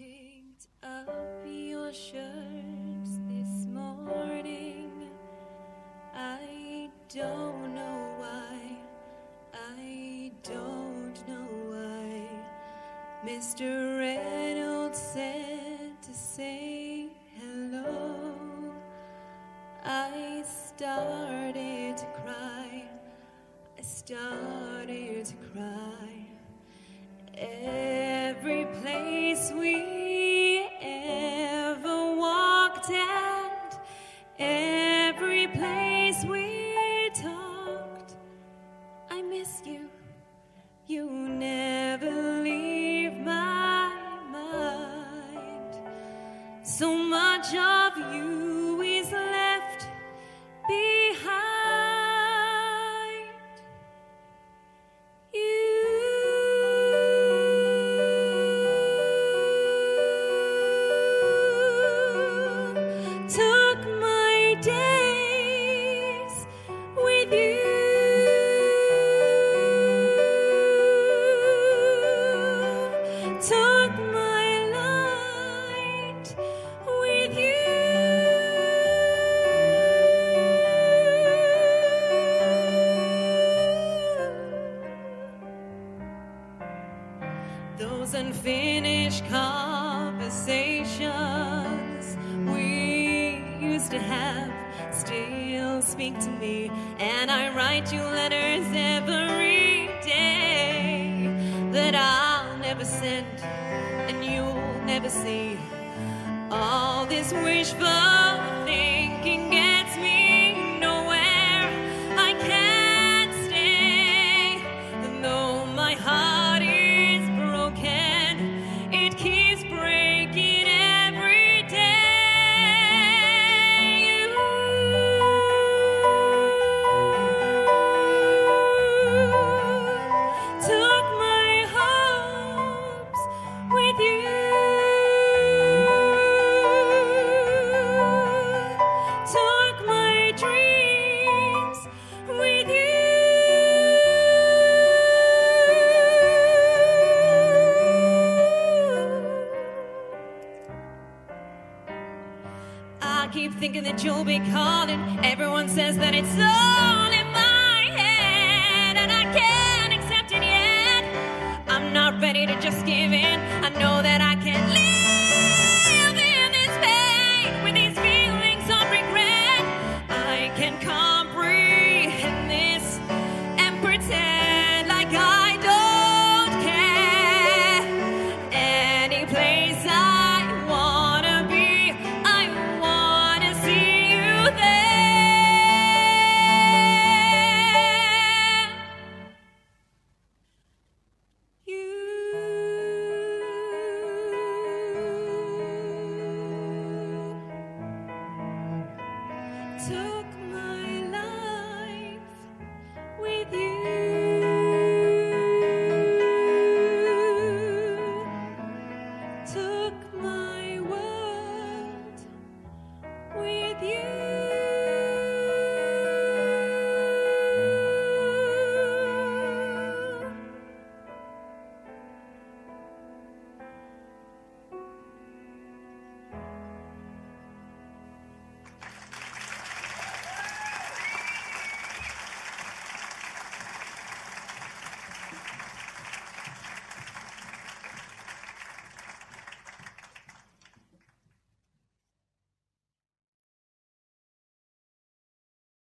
Picked up your shirts this morning. I don't know why. I don't know why. Mr. Reynolds said to say hello. I started to cry. I started So much of you Those unfinished conversations we used to have still speak to me, and I write you letters every day that I'll never send and you'll never see. All this wishful keep thinking that you'll be calling. Everyone says that it's all in my head, and I can't accept it yet. I'm not ready to just give in. I know that to